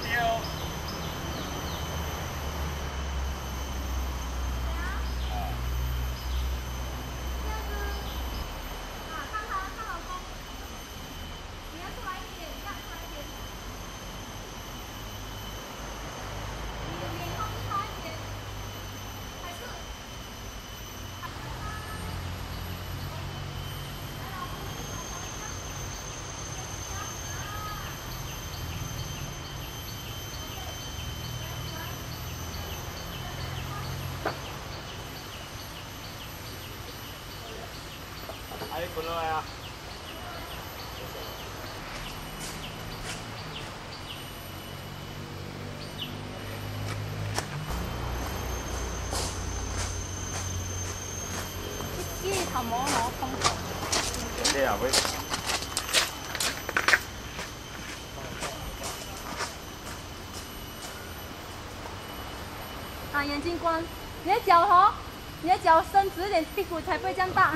video. 哎，滚落来啊！呢啲頭毛攞空頭。这样喂。啊，眼睛关，你的脚哈，你的脚伸直一点，屁股才不会这样大。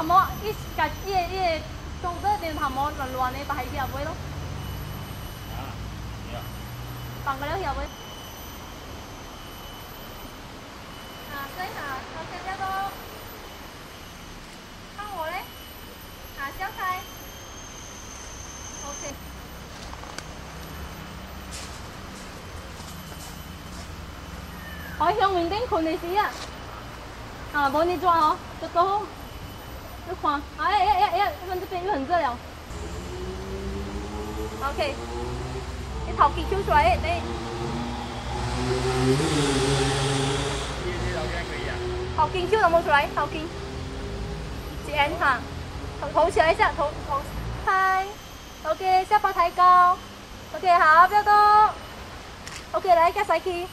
呢啲頭毛，呢格呢呢種得點頭毛亂亂你擺喺入位咯，啊，你啊。放個了入位。啊，所以啊，我現在都看我嘞，啊，小開，OK。我向面頂看你試啊，啊，冇你抓哦，這個好，你看，啊，哎哎哎哎，他們這邊又很热了。OK，你頭皮抽出來，你这这老边可以啊。頭頸抽有冇出來？頭頸，接 N 哈，頭頭起来一下，頭頭開，OK，下巴抬高，OK，好，不要動，OK，來加塞氣，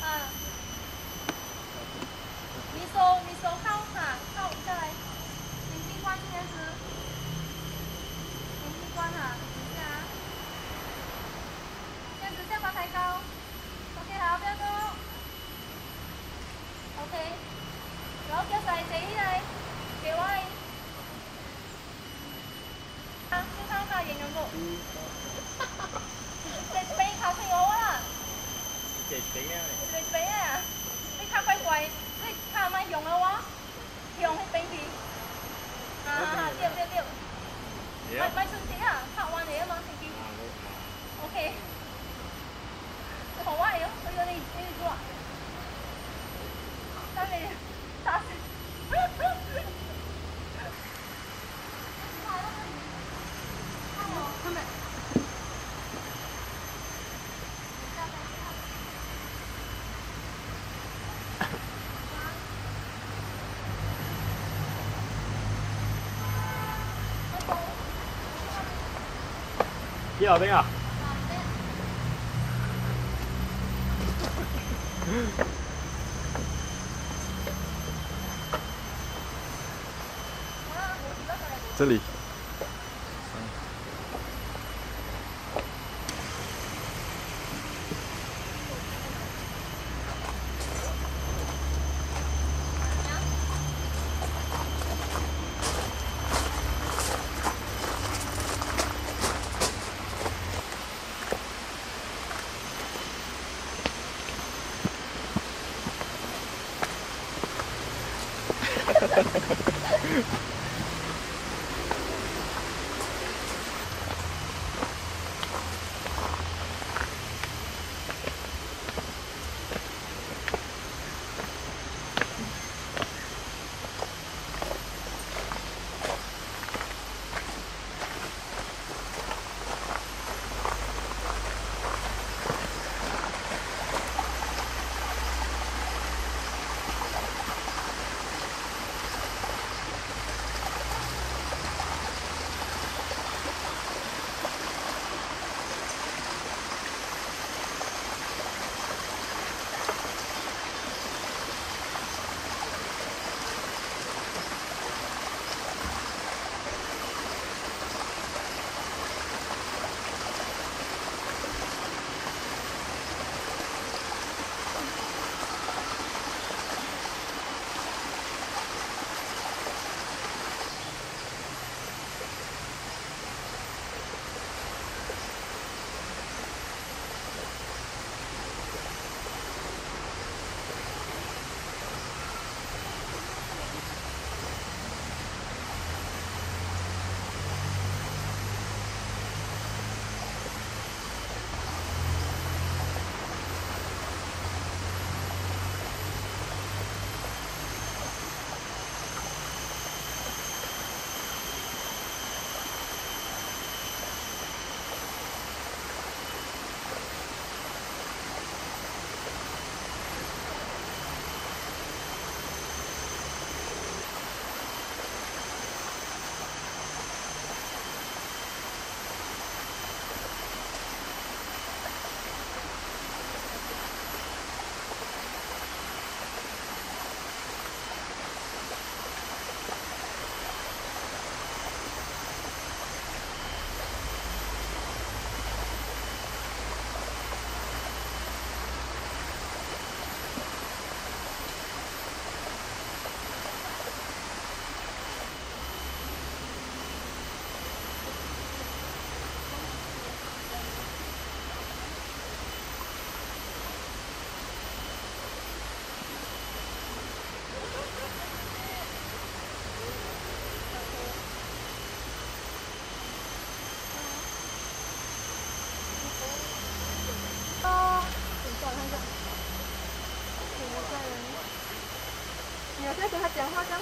啊，你手你手靠哈，靠下來，眼睛關這樣子，眼睛關哈，等一下啊。这样子下巴抬高，OK 好，不要动，OK，然後腳細直起來，給我，啊，先看下形容度，你俾靠近我啦，这这样嘞。你俾啊，你靠乖乖，你靠咪用嘅話，用去邊邊，啊啊，對對對，咪咪順啲啊，靠彎你啊嘛，停機，OK。好啊，有，我有你你做。但你打死。他们。几老丁啊？这里。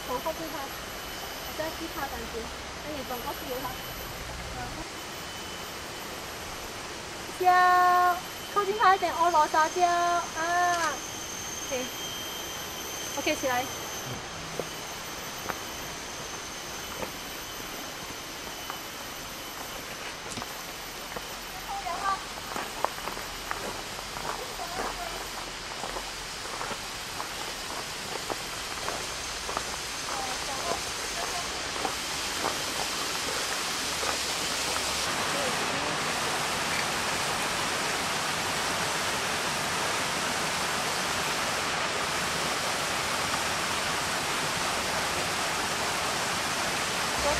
讲话，这样头靠住他，我在记他感觉，那你转过去给他。笑，靠近他一点，哦，罗撒娇啊，OK，OK，起来。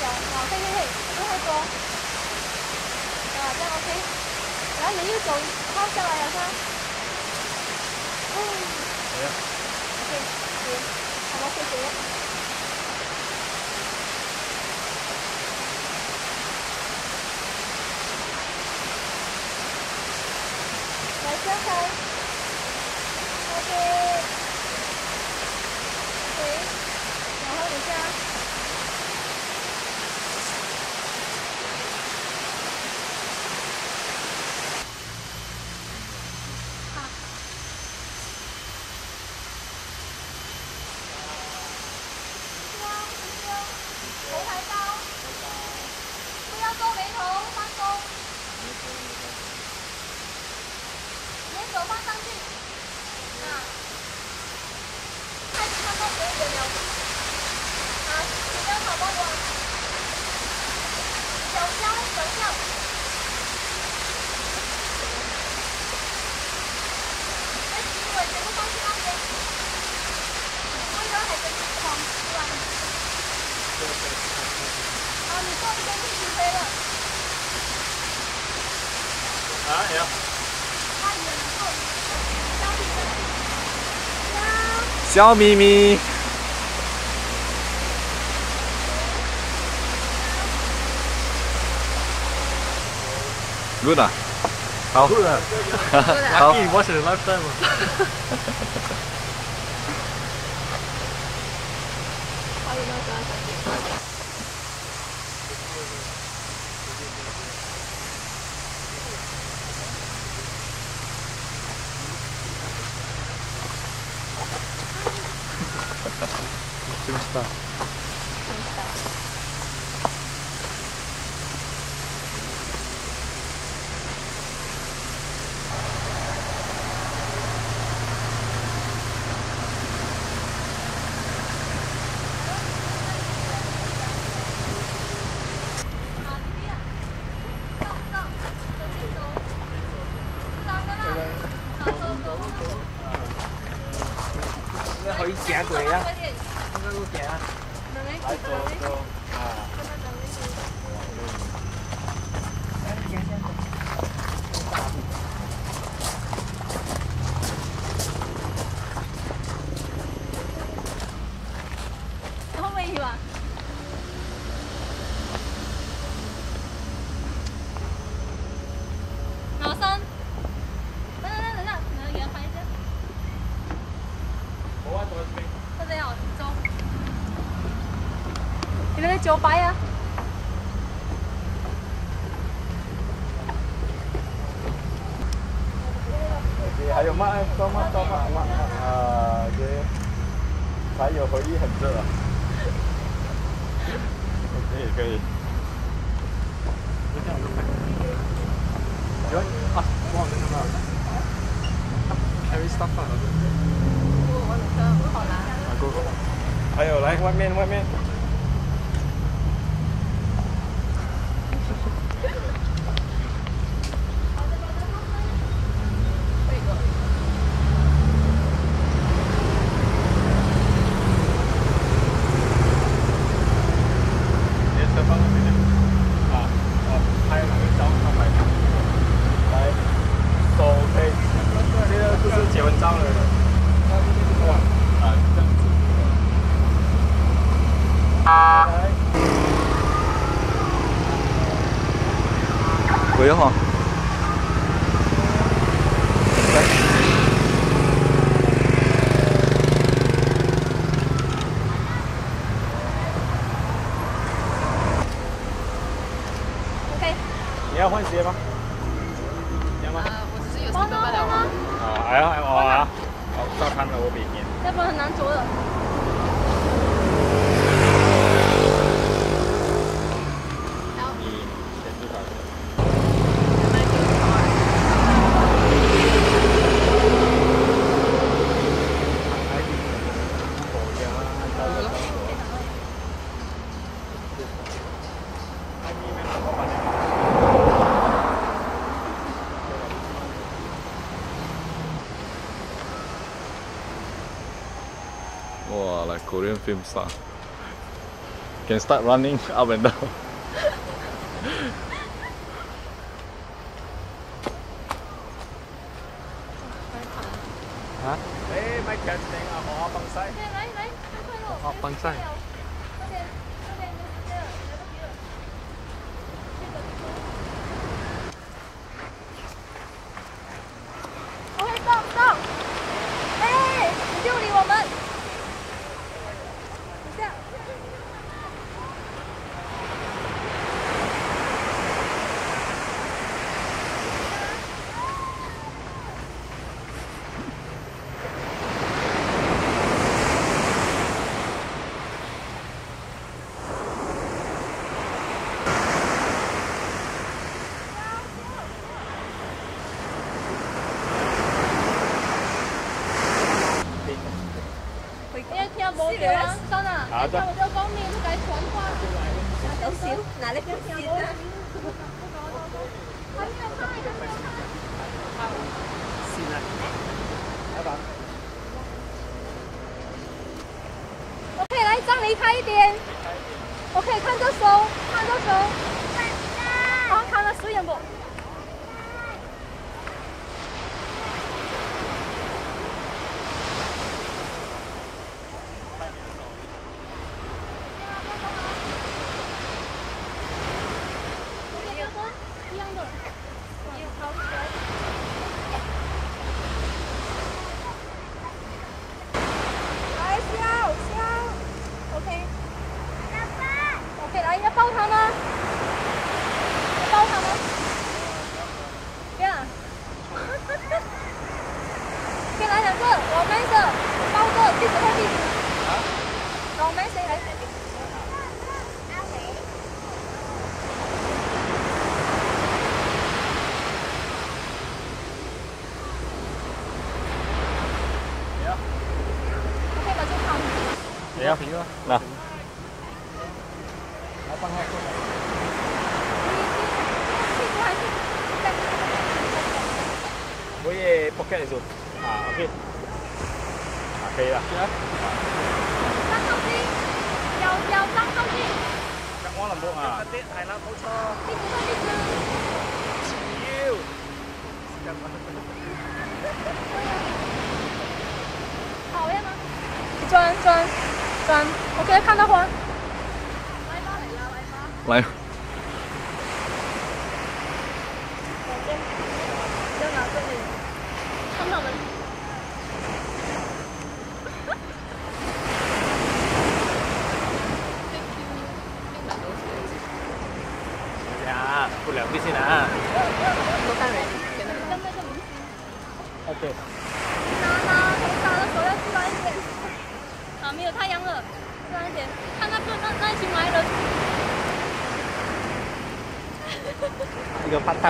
好，可以可以，不太多。啊，这 OK。然后你右手抛下来了，看。嗯。可以。OK，行，好了，谢谢。来，张开。OK。对，然后一下。啊，有。笑眯眯。Good 啊，好。Good 啊。好。Lucky watch the lifetime. 来ました。可以行过呀。 star. Can start running up and down. 大家我叫光明不敢传话小小心哪里不行哦还没有看还没有看我可以来这样离开一点我可以看这手看这手好看的顺眼不好呀 吗？转转转，OK，看到花。来。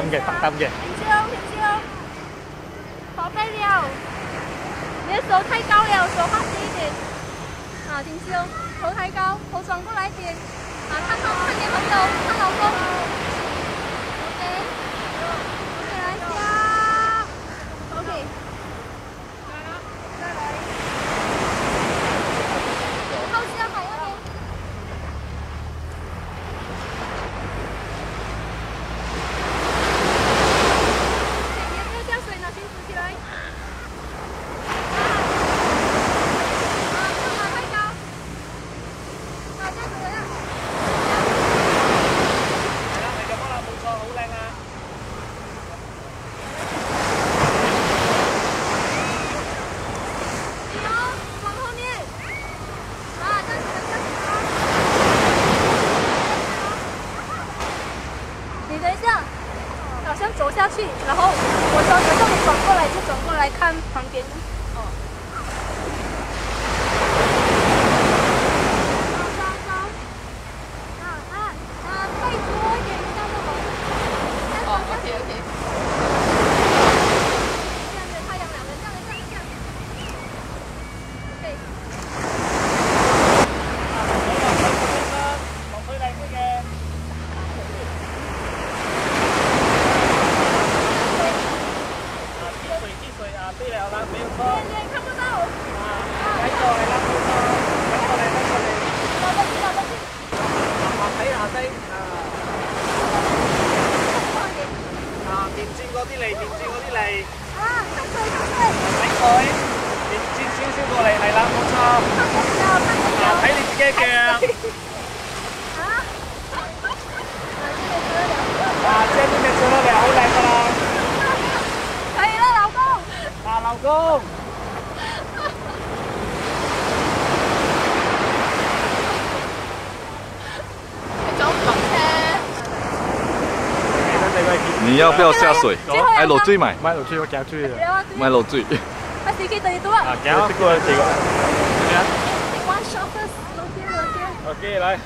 停车，停车，宝贝你好，你的手太高了，手放低一点。啊，停车，头抬高，头转过来一点。啊，看看看你朋友，看老公。不要下水，爱落水买，买落水我夹住了，买落水。啊，司机等你啊。啊，行，这个这个。OK，来。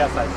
Yes, I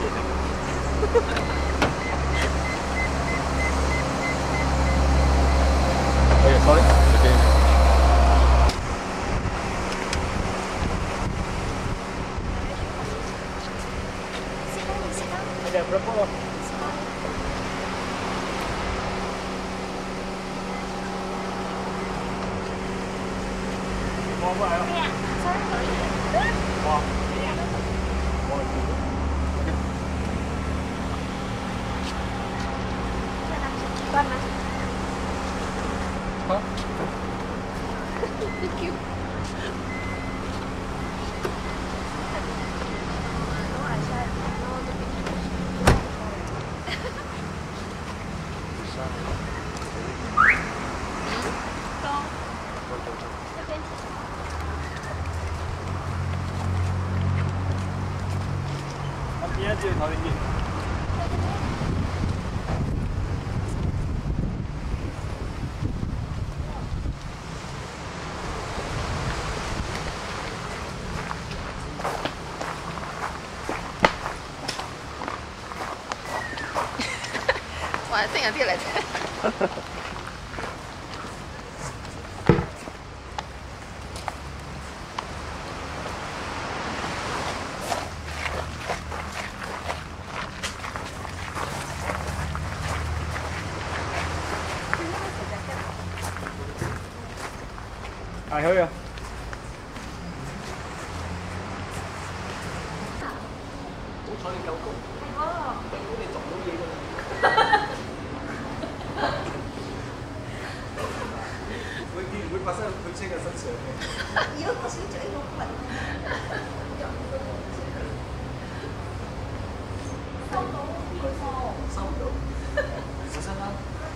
有啲嚟啫。Ai hơi à? Ủa thôi đi đâu cũng Đi cũng đi tổng đúng gì luôn 왜바사부채갔었어 요? 이거사실저이거봤 네.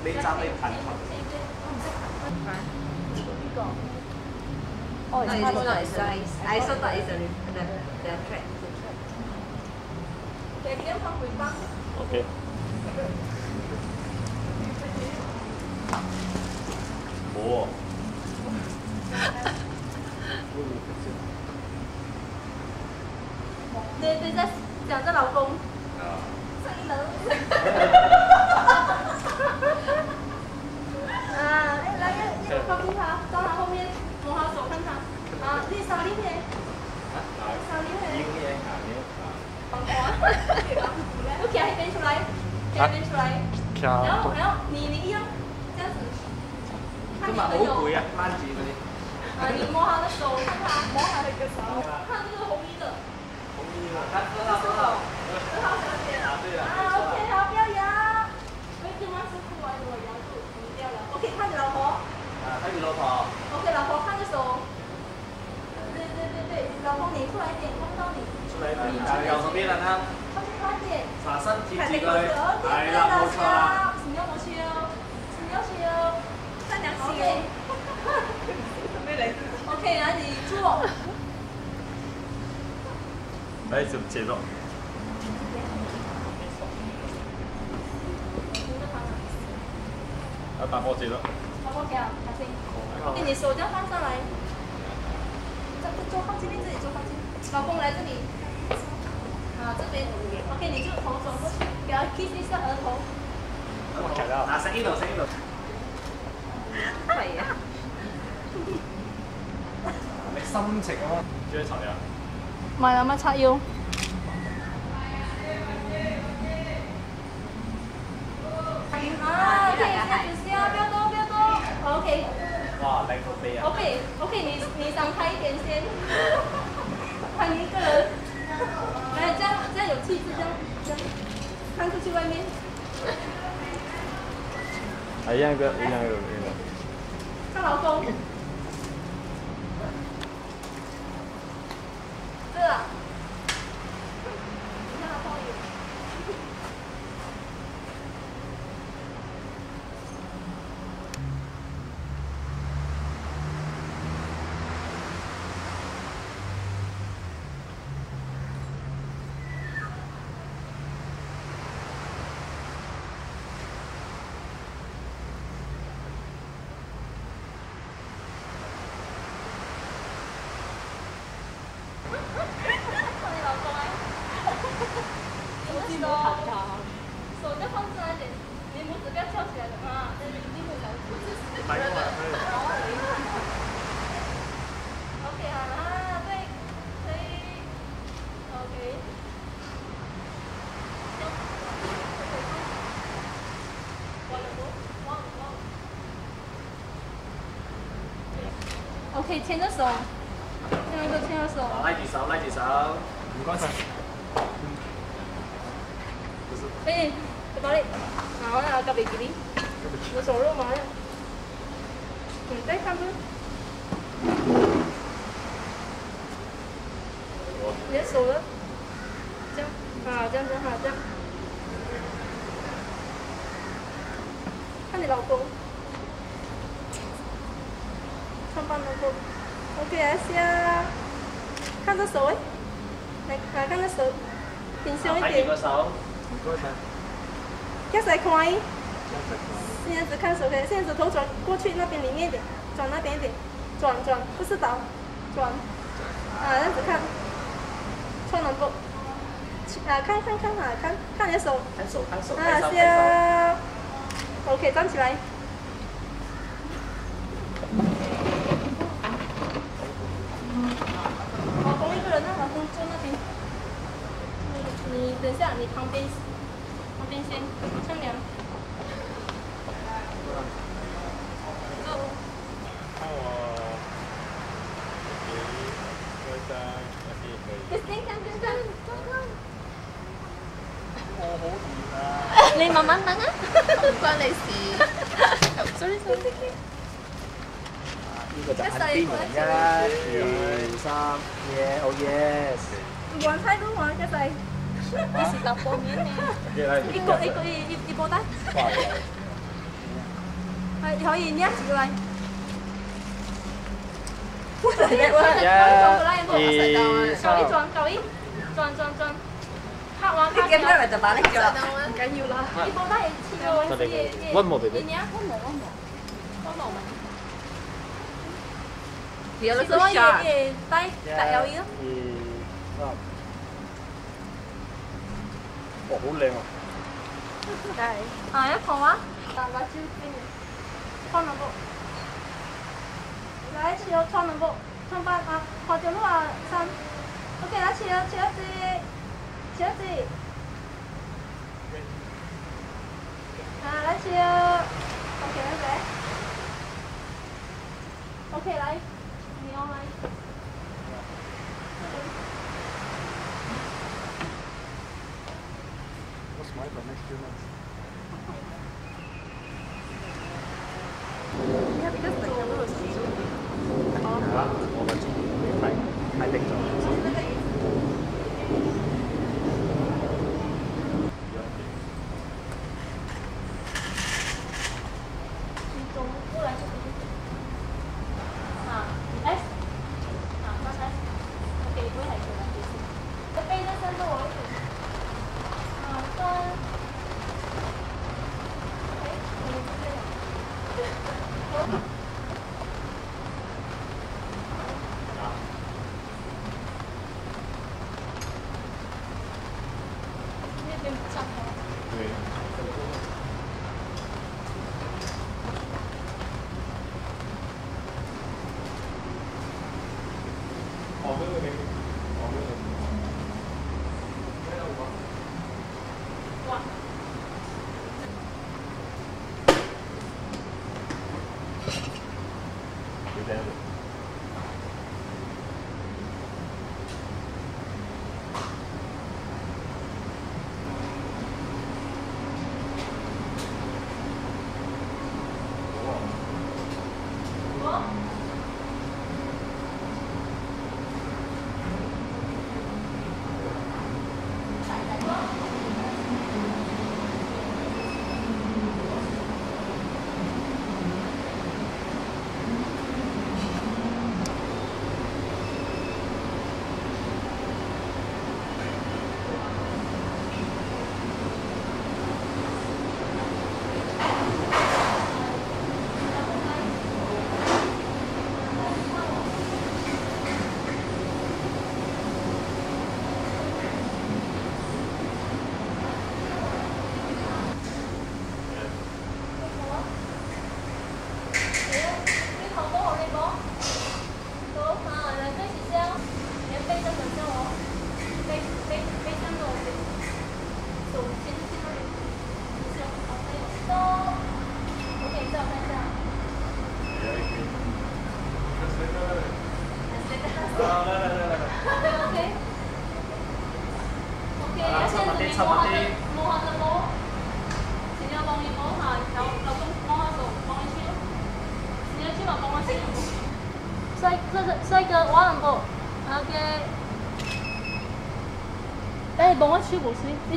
那张被盘了。哦，那也是那也是，那也是那也是那那 track。给给他回吧。OK。哇。波接咯。老婆跳，开心。OK，你手这样放上来。这这坐靠近面，这里坐靠近。老公来这里。啊，这边。OK，你就头转过去，给他 kiss 一下额头。啊，食呢度，食呢度。係啊。你心情啊，追查呀。買啦，乜叉腰？啊，OK，這樣子先啊，不要動，不要動。OK。哇，来个杯啊！OK OK，你你想开一点先，看一个人，来这样这样有气质，这样这样，看出去外面。哎，一樣一个，一樣一個，一個。看老公。這啊。你看他泡友。放你老公哎。你的手，手就放出来一点，你拇指不要翘起来的啊，这里一定会咬住。唔係喎，OK 好啦，对，可以，OK。OK，牵着手，这样一个牵着手。拉住手，拉住手。唔該晒。哎，在哪里？好，那个比基尼，我手肉麻了。你再看着。你的手呢？这样，啊，这样这样，啊，这样。看你老公。上班老公。OK，来下。看这手哎。来，啊，看这手，挺胸一点睇住。個手。唔該晒。要再看一，现在只看手可以，现在指头转过去那边里面一点，转那边一点，转转，不是倒，转，啊，这样子看，穿南部，啊，看看看啊，看看你的手，看手，看手，啊睇手，睇手。下，OK，站起来。老公一个人，那老公坐那边。你你等下，你旁边，旁边先乘凉。你先看，先看，我好熱啊！你慢慢等啊。唔關你事。sorry sorry。呢個就係邊門一、二、三，yeah，oh yes。玩太多玩，一齊。你是打波面呢？一來。一個一個一一一波帶。掛咗。係可以，你一起來。一、二、搞一三。轉，搞一，轉轉轉。拍完拍你咁掉。樣就把你咗啦。唔緊要啦。一波帶氣咯，得你也也。One more baby 你啊，one more one more。one more 嘛。有了其實我 shot。也也帶帶有一咯。二、三。哇，好靚啊！係。啊，一旁啊，打個招俾你。穿兩步。來，起油穿兩步，穿八啊，跑條路啊，三。OK，來起油，起油子，起油子。啊，來起油。OK，來來。OK，來，你要 might for. Yeah, because like the little.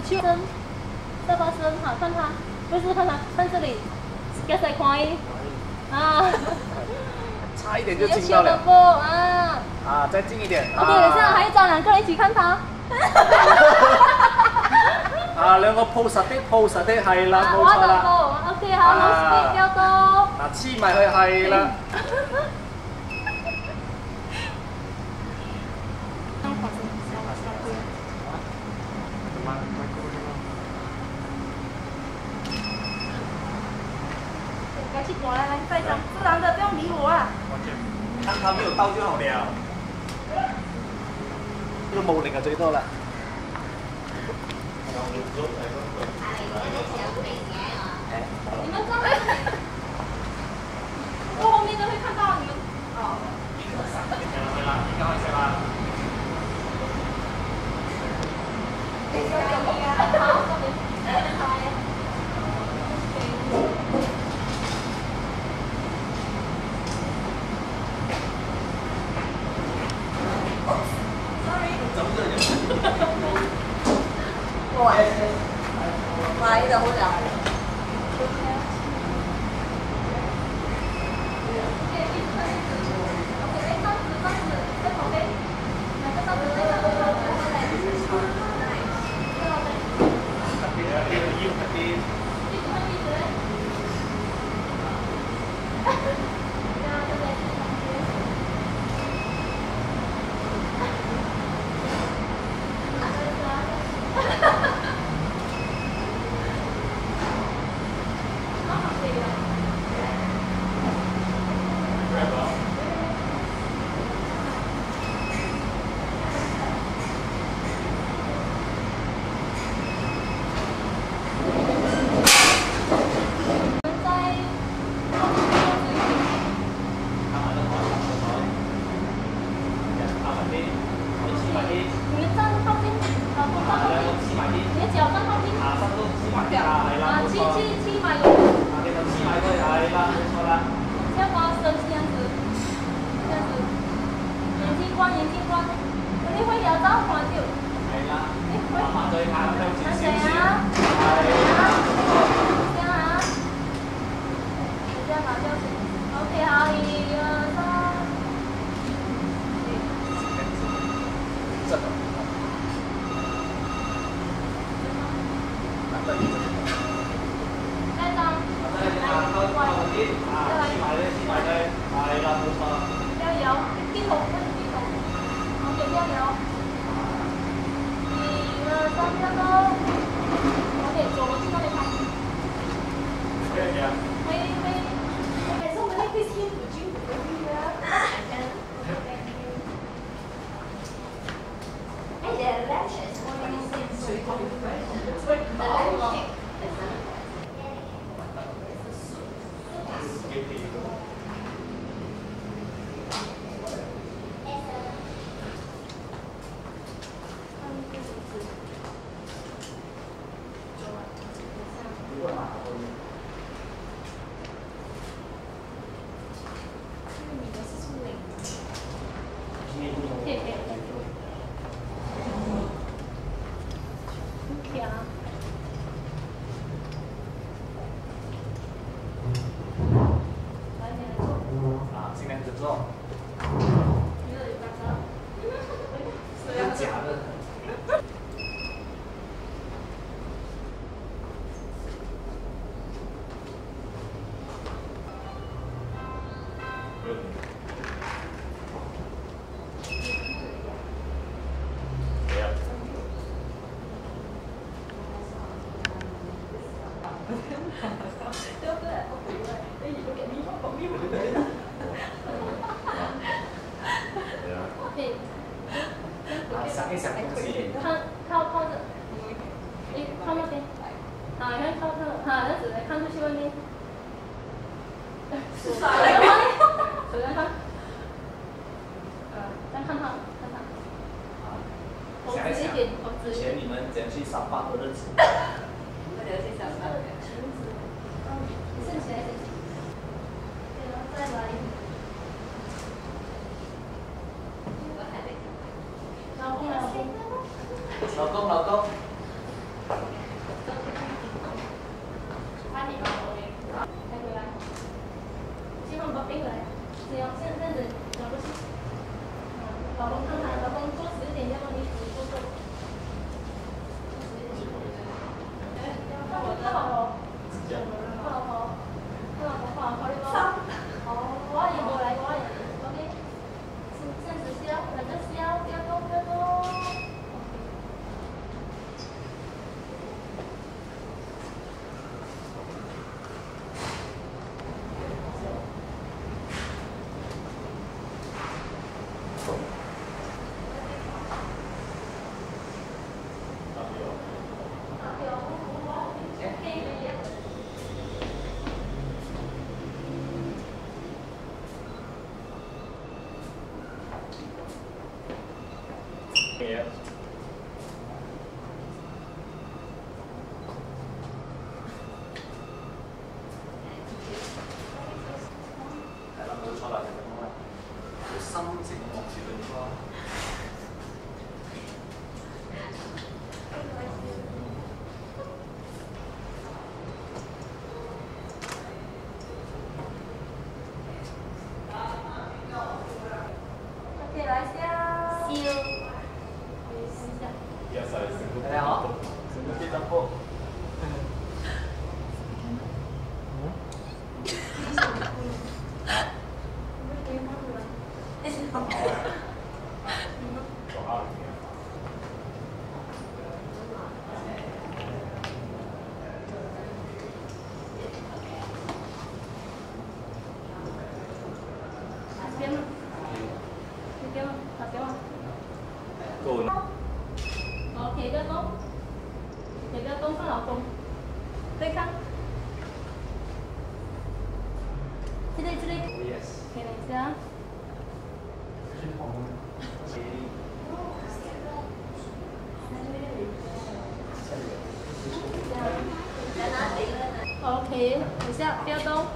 去不是？你去身，下半身哈，看他，不是看他，看這裡，給誰看伊？啊，差一点就进到了。啊？啊，再近一点。OK，等下还要找两个人一起看他。啊，兩個 pose 實的 pose 實的係啦，冇錯啦。OK，好，我 speed 掉到。嗱，黐埋去係啦。赶紧过来，来再讲，自然的，不用理我啊。看他沒有到就好了。呢個冇力就最多啦。你们站在，我后面都会看到你们。哦。歪的好了。看，你靠那边。看去外面。的啥？首 看，看，好，我们一点，我，上班。耀东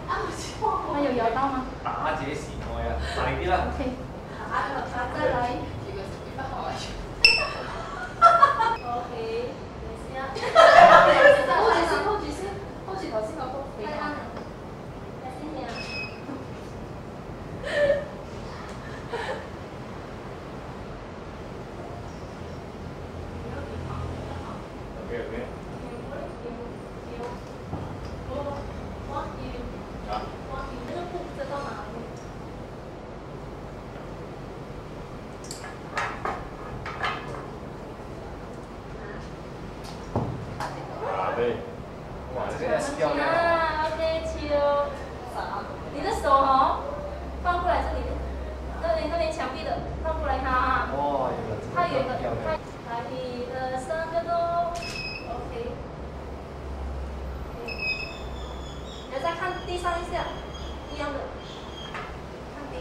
一样的，看低。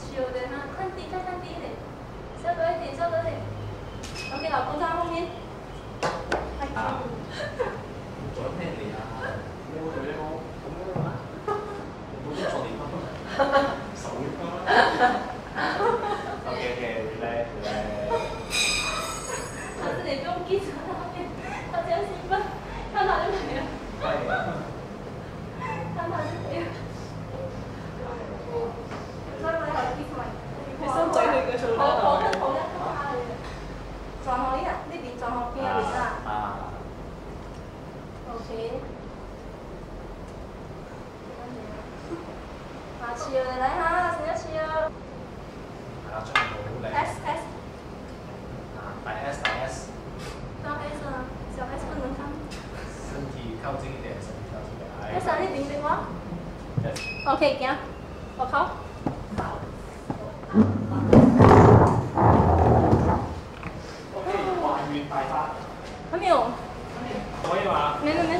球的哈，看低，再看低一点，稍多一点，稍多一点。OK，老公在后面。哎啊呦做咩嚟啊？冇做咩冇，咁樣啊？冇做錯地方。手。OK OK，relax relax。老师，你不用记着那边，他这样兴奋，看他就没了，看他就没了。再来好啲埋，佢心嘴去嘅做。好好得好得，撞好呢啊，呢邊撞好邊一邊啊。啊。OK。下次你嚟下，試一次啊。係啦，出嚟好靚。S S，啊，大 S 大 S，到 S 啊，小 S 不能看。身體靠近一點，身體靠近一點。S 啊，呢邊電話。Yes。OK，行，我靠。OK，還原大法。還沒有，可以嗎？沒沒沒。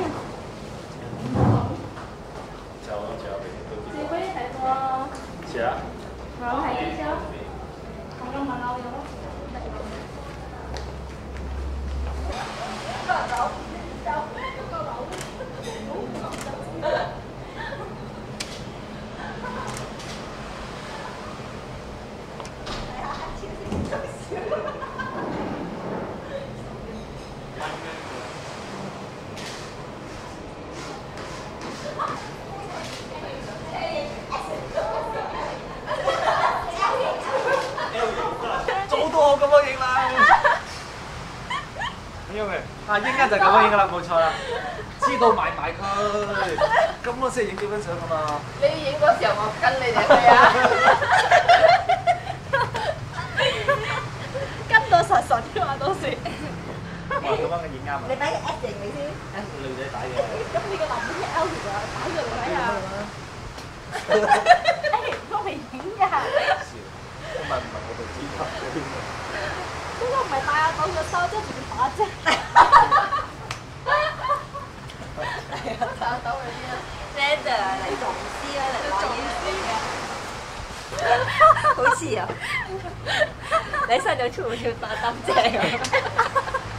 就就俾都只會係個知啊。牛係啲啫，我今晚牛肉。走走早到我咁樣影啦。因為啊，應該就咁樣影噶啦，冇錯啦。知道買買佢，咁我先影結婚相噶嘛。你影嗰時候，我跟你哋去啊！跟到實實嘅嘛，到時。哇，咁樣嘅影啱啊！你擺個 S 型你先。女仔打嘅。咁你個男仔 L 條啊，打過嚟睇下。誒，都係影㗎。唔係唔係，我哋知道。嗰個唔係戴阿狗嘅衫，即係啊嘅。好似啊！你上咗出唔出打擔正啊？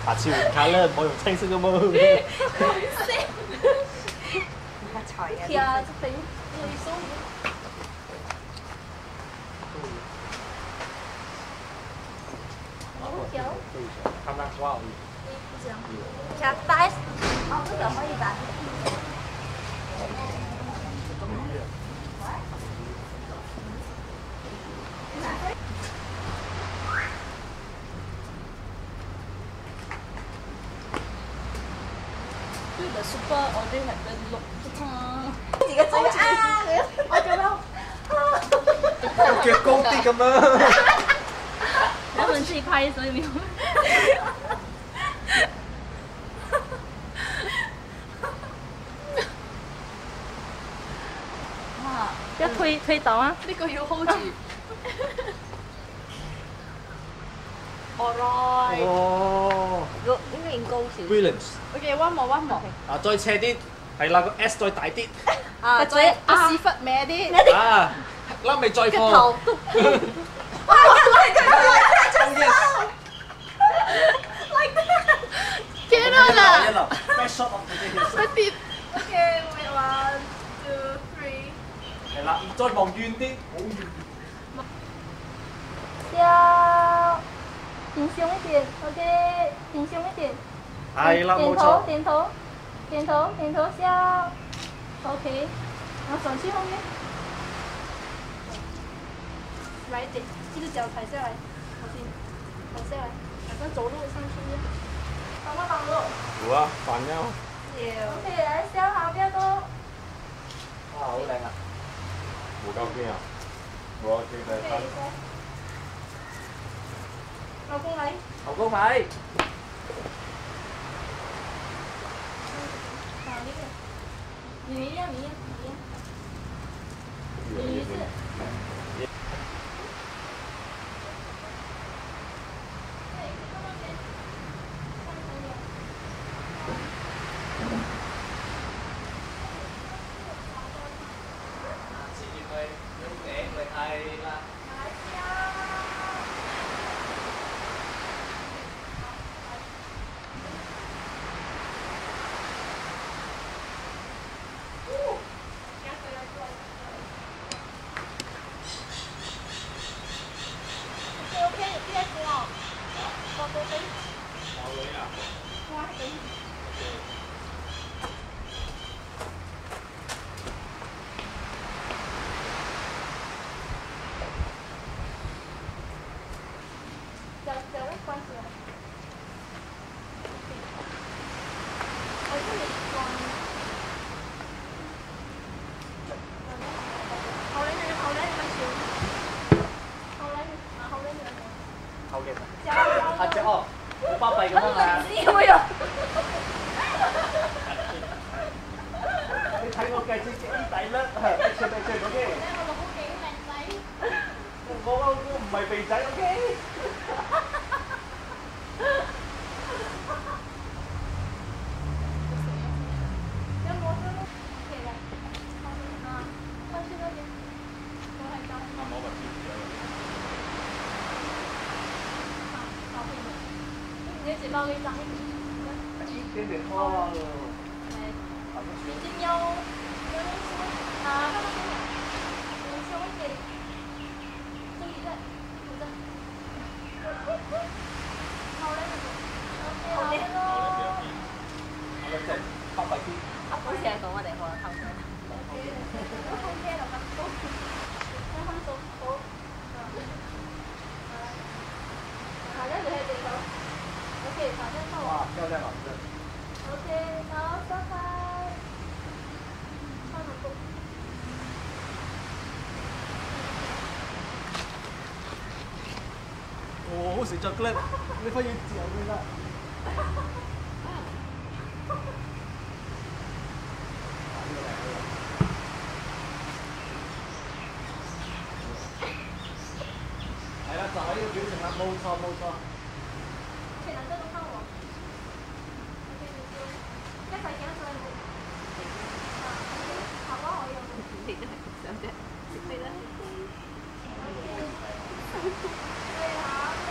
下次換卡啦，唔好用青色嘅毛。發財嘅。係啊，就 俾你送。好條，看看哇！這樣。其實大 S，哦，呢個可以打。呢個 super 我啲係俾六啊。自己嘴啊！我咁樣。腳高啲咁樣。原本自己拍，所以沒有。哇！要推推倒啊！呢個要 hold 住。Alright。哦個應該影高少。，brilliant！OK，one more，one more。啊，再斜啲，係啦，個 S 再大啲，啊，個嘴個啊屎忽歪啲。啊，粒尾再放。個頭都。哇！嚟佢嚟佢 Get on 啦！一流，best shot of the day。快啲！OK，wait one two three。係啦，再望遠啲，好遠。笑，挺胸一點，OK，挺胸一點。係啦，冇點頭，錯。點頭，點頭，點頭笑。OK，然後手去後面。來一點，一隻腳踩下來，小心，踩下來，好像走路上去一樣。幫我幫我。好啊，煩憂。OK，來笑好，不要動。哇，好靚啊！冇夠邊啊？冇啊，記得 OK，老公來。頭高牌。好，那個，你一樣，你一哦，好食 chocolate，你可以自由啲啦。係啦，就係呢個表情啦，冇錯冇錯。全男生都看我。OK，你說，一塊錢出來冇？啊，OK，好吧，我有。你都係咁想啫，你咧？OK。對好的。OK。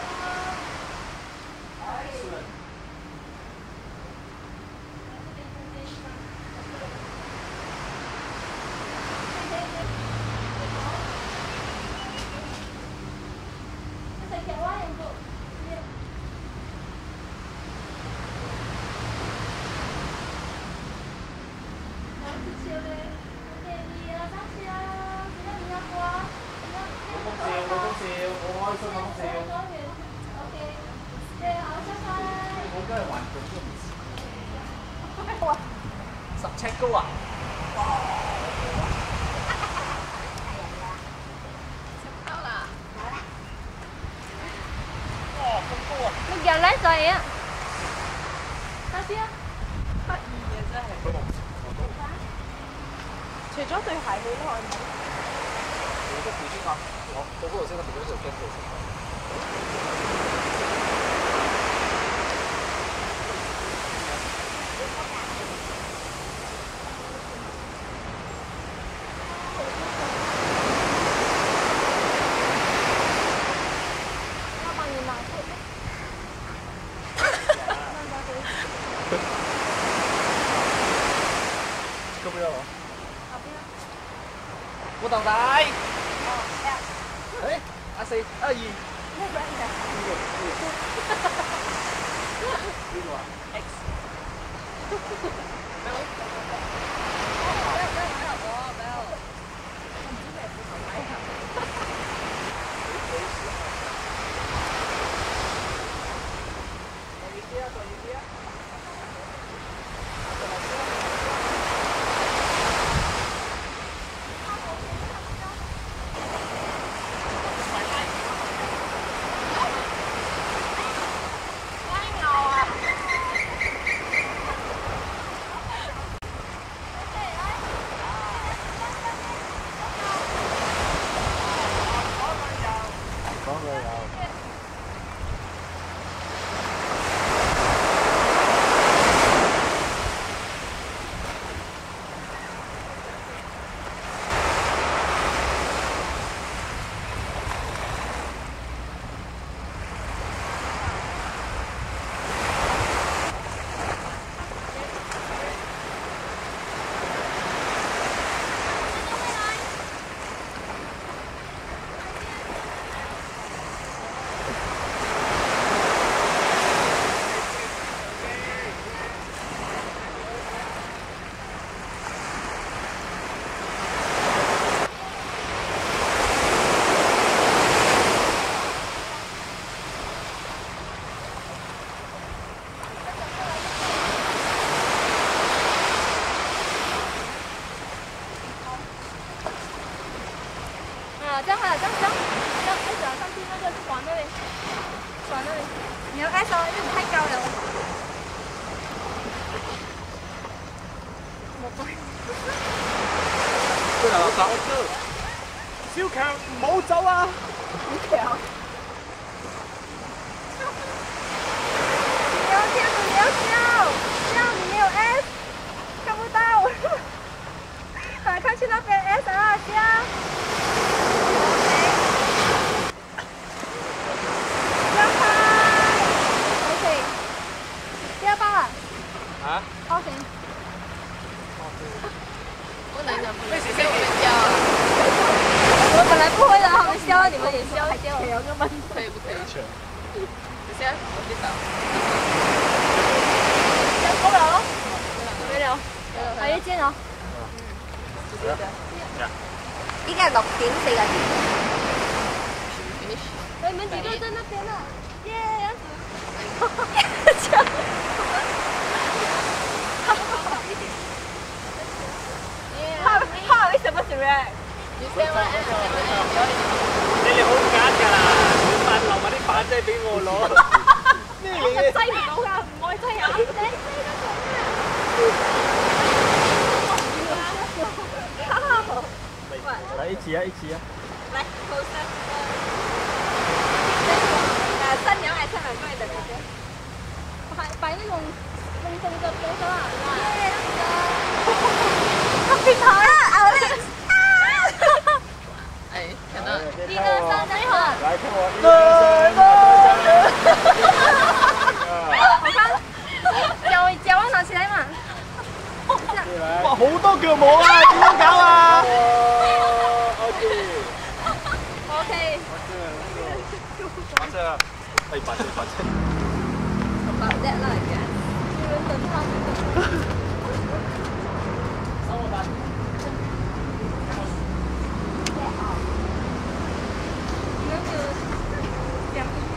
冇風笑，冇風笑，好開心咁笑。OK，對，好，拜拜。我真係環境都唔知。十尺高啊！收啦。哇，咁高啊！你又叻仔啊！快啲啊！得意嘅真係。佢冇。除咗對鞋好耐冇。我都自尊啊！我到嗰度先得，到嗰度驚到先。要幫你拿去。這個不要了。好邊啊？我你们也教，还教我两个班。可以不可以？等下我去找。过了了，没了，下一間哦。依家六点四个字。你们几个在那邊啊？耶，怕怕為什麼是 red？你先問 S 係咪？你哋好揀㗎啦，你快留埋啲板仔俾我攞。咩嘢？擠唔到㗎，唔可以擠啊！你擠得来一起啊，一起啊！來，close。呃，三娘還是很貴的，姐姐。擺擺那種風風的風格啊！耶，那個。平台啊，奧利。哎，看到。一二三，等一會兒。来看我，一二三，好看。腳腳往拿起來嘛。來，哇，好多腳毛啊！點樣搞啊？OK，OK。反正，哎，反正反正。About that 啦，而家。有人等他。你有没有两个月？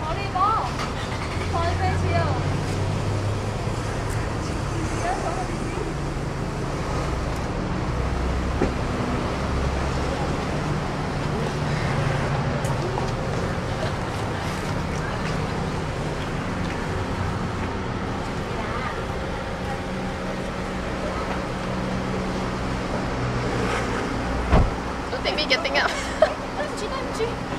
好利宝，好一飞机哦！不要手很轻。都頂啲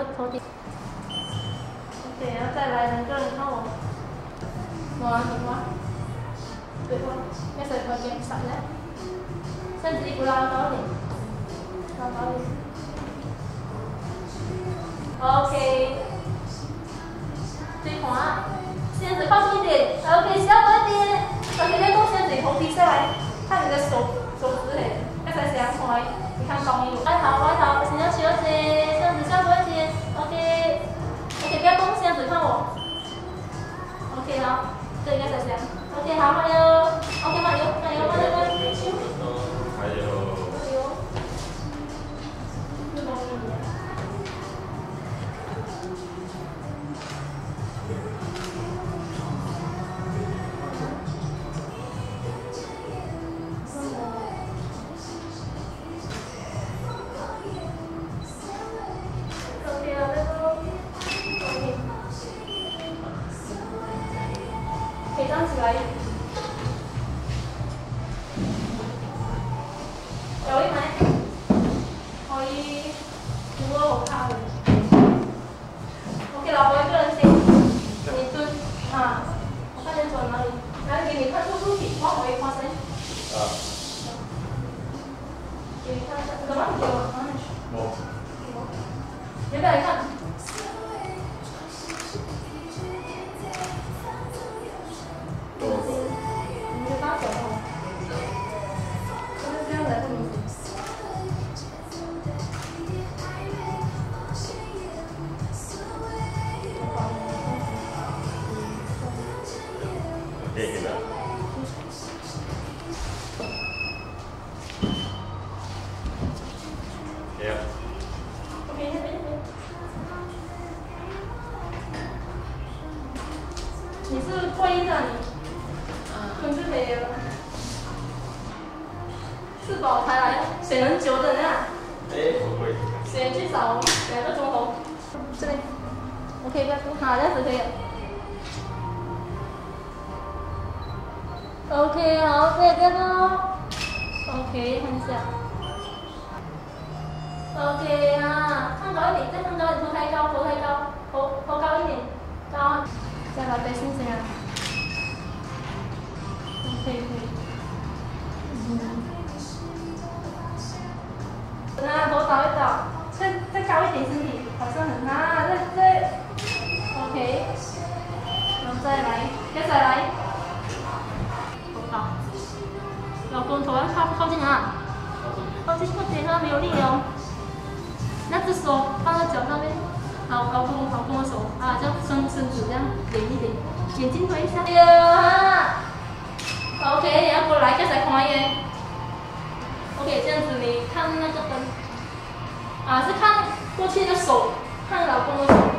about 没有力哦。那只手放在脚上面，好，高空老公的手啊，这样伸伸直，这样点一点，眼睛推一下。哟、啊、，OK，你要过来，这才可以。OK，这样子你看那个灯，啊，是看过去的手，看老公的手。